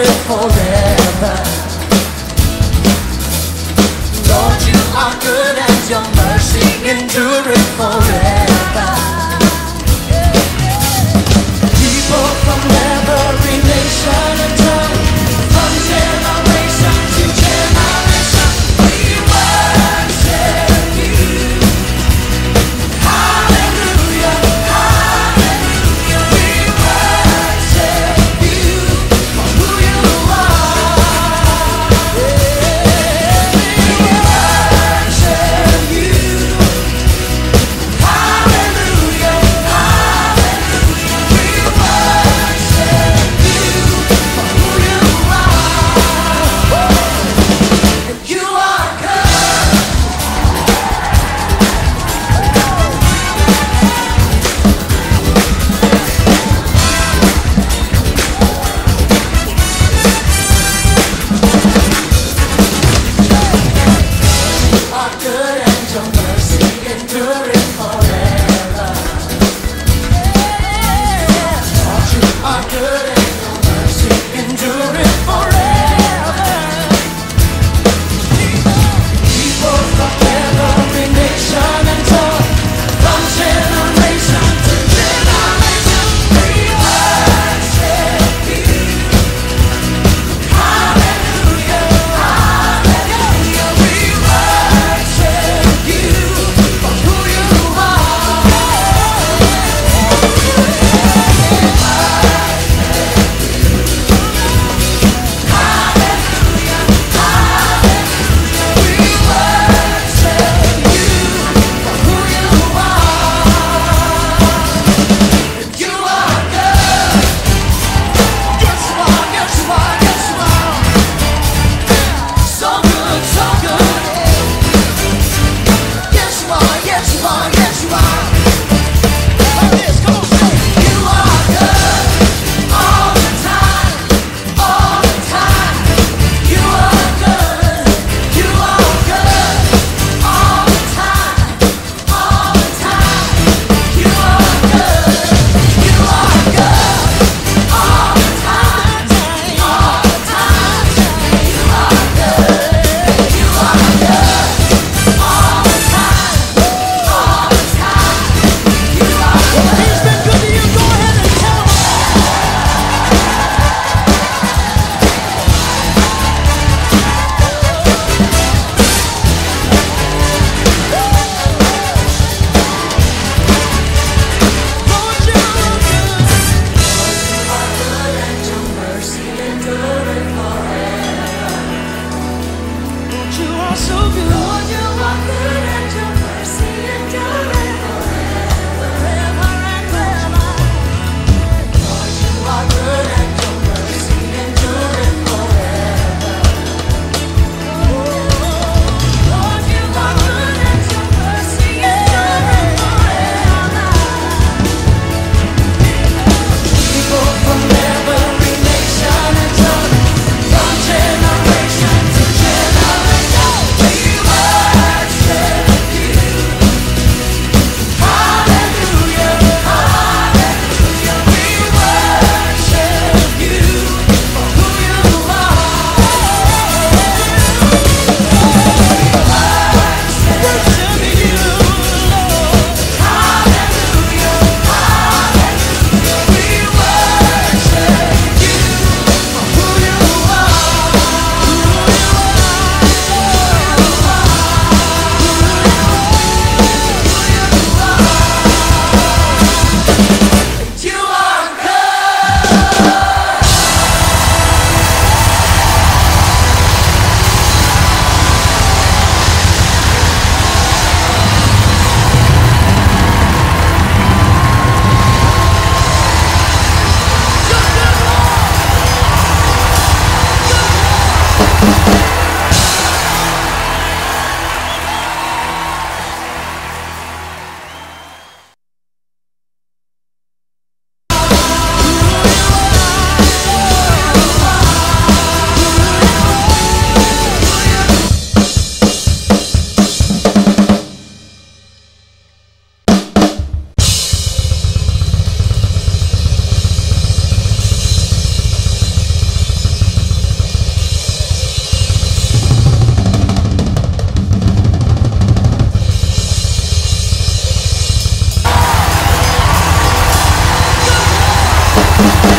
it forever. Lord, you are good and your mercy endure forever. Hallelujah.